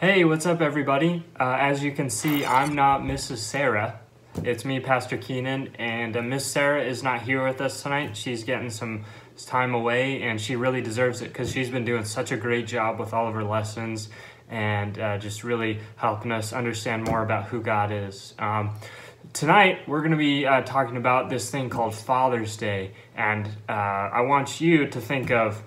Hey, what's up, everybody? Uh, as you can see, I'm not Mrs. Sarah. It's me, Pastor Keenan, and uh, Miss Sarah is not here with us tonight. She's getting some time away, and she really deserves it because she's been doing such a great job with all of her lessons and uh, just really helping us understand more about who God is. Um, tonight, we're going to be uh, talking about this thing called Father's Day, and uh, I want you to think of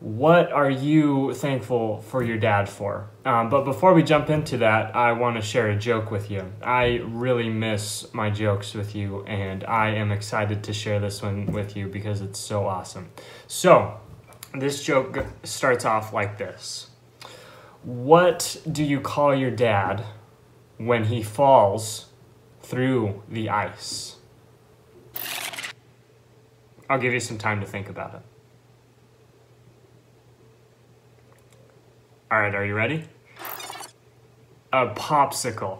what are you thankful for your dad for? Um, but before we jump into that, I want to share a joke with you. I really miss my jokes with you, and I am excited to share this one with you because it's so awesome. So, this joke starts off like this What do you call your dad when he falls through the ice? I'll give you some time to think about it. All right, are you ready? A popsicle.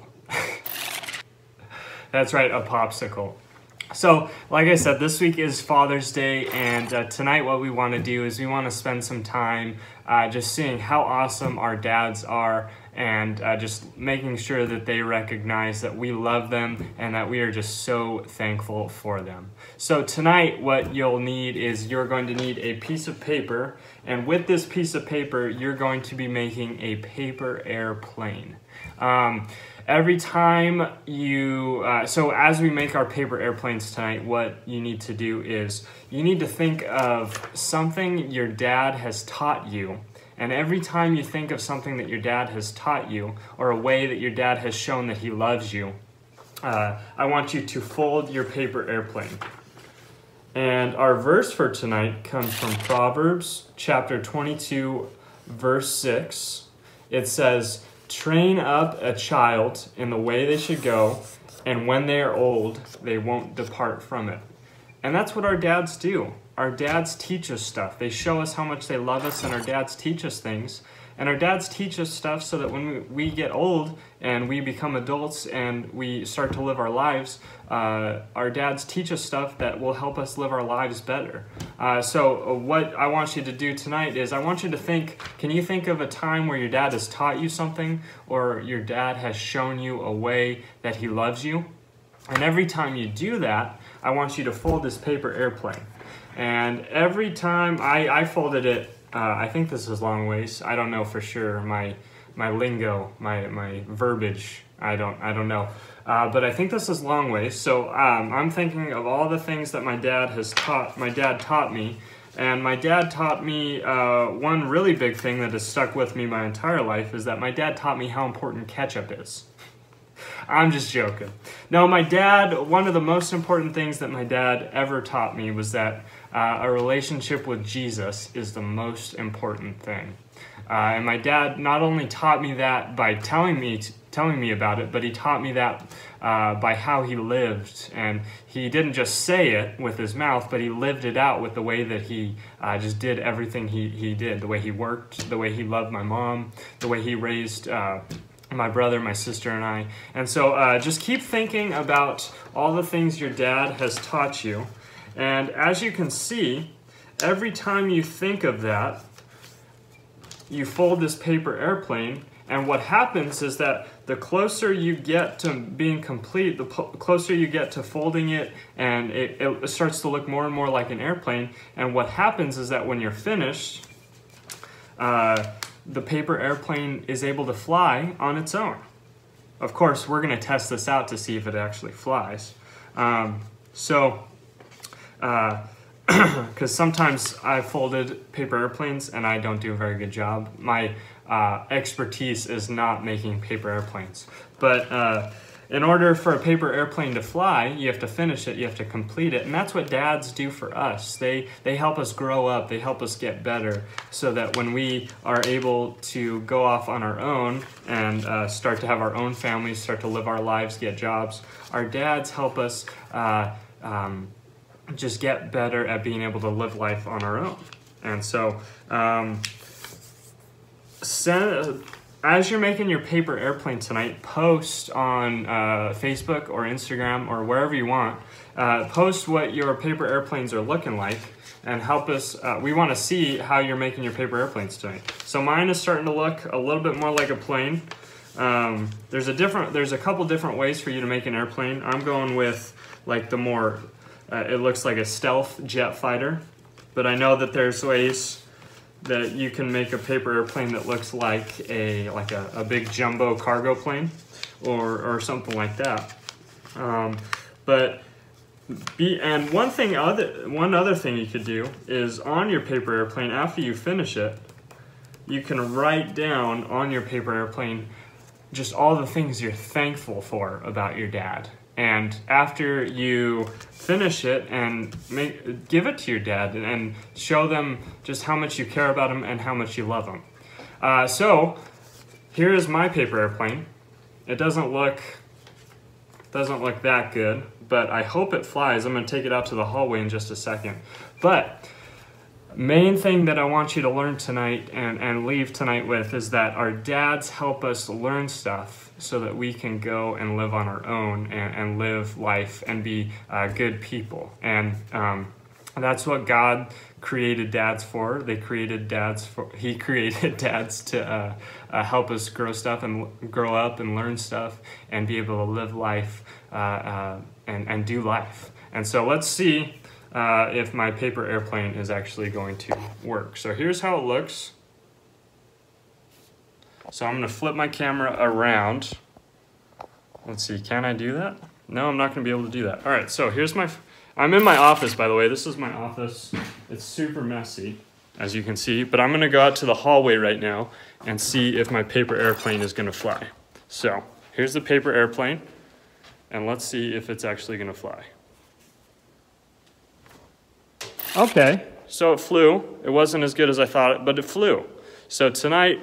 That's right, a popsicle. So, like I said, this week is Father's Day, and uh, tonight, what we want to do is we want to spend some time uh, just seeing how awesome our dads are and uh, just making sure that they recognize that we love them and that we are just so thankful for them. So, tonight, what you'll need is you're going to need a piece of paper, and with this piece of paper, you're going to be making a paper airplane. Um, every time you, uh, so as we make our paper airplanes tonight, what you need to do is you need to think of something your dad has taught you and every time you think of something that your dad has taught you or a way that your dad has shown that he loves you, uh, I want you to fold your paper airplane. And our verse for tonight comes from Proverbs chapter 22, verse 6. It says, Train up a child in the way they should go, and when they are old, they won't depart from it. And that's what our dads do our dads teach us stuff. They show us how much they love us, and our dads teach us things. And our dads teach us stuff so that when we, get old and we become adults and we start to live our lives, uh, our dads teach us stuff that will help us live our lives better. Uh, so, uh, what I want you to do tonight is I want you to think can you think of a time where your dad has taught you something or your dad has shown you a way that he loves you? And every time you do that, I want you to fold this paper airplane. And every time I, I folded it, uh, I think this is long ways. I don't know for sure. My my lingo, my my verbiage, I don't I don't know. Uh, but I think this is long ways. So um, I'm thinking of all the things that my dad has taught. My dad taught me, and my dad taught me uh, one really big thing that has stuck with me my entire life is that my dad taught me how important ketchup is. I'm just joking. No, my dad, one of the most important things that my dad ever taught me was that uh, a relationship with Jesus is the most important thing. Uh, and my dad not only taught me that by telling me telling me about it, but he taught me that uh, by how he lived. And he didn't just say it with his mouth, but he lived it out with the way that he uh, just did everything he, he did, the way he worked, the way he loved my mom, the way he raised uh, my brother, my sister, and I. And so uh, just keep thinking about all the things your dad has taught you. And as you can see, every time you think of that, you fold this paper airplane, and what happens is that the closer you get to being complete, the closer you get to folding it, and it, it starts to look more and more like an airplane. And what happens is that when you're finished, uh, the paper airplane is able to fly on its own. Of course, we're going to test this out to see if it actually flies. Um, so, because sometimes I've folded paper airplanes and I don't do a very good job. My uh, expertise is not making paper airplanes. But uh, in order for a paper airplane to fly, you have to finish it, you have to complete it. And that's what dads do for us. They, they help us grow up, they help us get better so that when we are able to go off on our own and uh, start to have our own families, start to live our lives, get jobs, our dads help us. Uh, um, just get better at being able to live life on our own. And so, um, send, as you're making your paper airplane tonight, post on uh, Facebook or Instagram or wherever you want. Uh, post what your paper airplanes are looking like and help us. Uh, we want to see how you're making your paper airplanes tonight. So mine is starting to look a little bit more like a plane. Um, there's a different, there's a couple different ways for you to make an airplane. I'm going with like the more, uh, it looks like a stealth jet fighter, but I know that there's ways that you can make a paper airplane that looks like a like a, a big jumbo cargo plane or, or something like that. Um, but be, and one thing other one other thing you could do is on your paper airplane after you finish it, you can write down on your paper airplane just all the things you're thankful for about your dad. And after you finish it and make, give it to your dad and, show them just how much you care about him and how much you love him. Uh, so here is my paper airplane. It doesn't look doesn't look that good, but I hope it flies. I'm gonna take it out to the hallway in just a second. But main thing that I want you to learn tonight and, and leave tonight with is that our dads help us learn stuff so that we can go and live on our own and, and live life and be uh, good people. And um, that's what God created dads for. They created dads for, he created dads to uh, uh, help us grow stuff and grow up and learn stuff and be able to live life uh, uh and, and do life. And so let's see uh, if my paper airplane is actually going to work. So here's how it looks. So I'm gonna flip my camera around. Let's see, can I do that? No, I'm not gonna be able to do that. All right, so here's my, I'm in my office, by the way. This is my office. It's super messy, as you can see, but I'm gonna go out to the hallway right now and see if my paper airplane is gonna fly. So here's the paper airplane, and let's see if it's actually gonna fly. Okay, so it flew. It wasn't as good as I thought, it, but it flew. So tonight,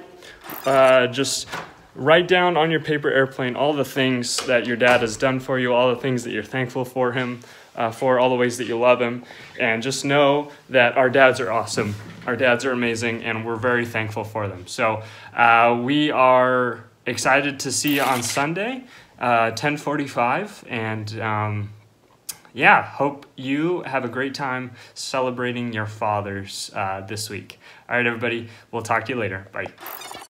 uh, just write down on your paper airplane all the things that your dad has done for you, all the things that you're thankful for him, uh, for all the ways that you love him, and just know that our dads are awesome. Our dads are amazing, and we're very thankful for them. So uh, we are excited to see you on Sunday, 10:45, uh, and. Um, yeah, hope you have a great time celebrating your fathers uh, this week. All right, everybody, we'll talk to you later. Bye.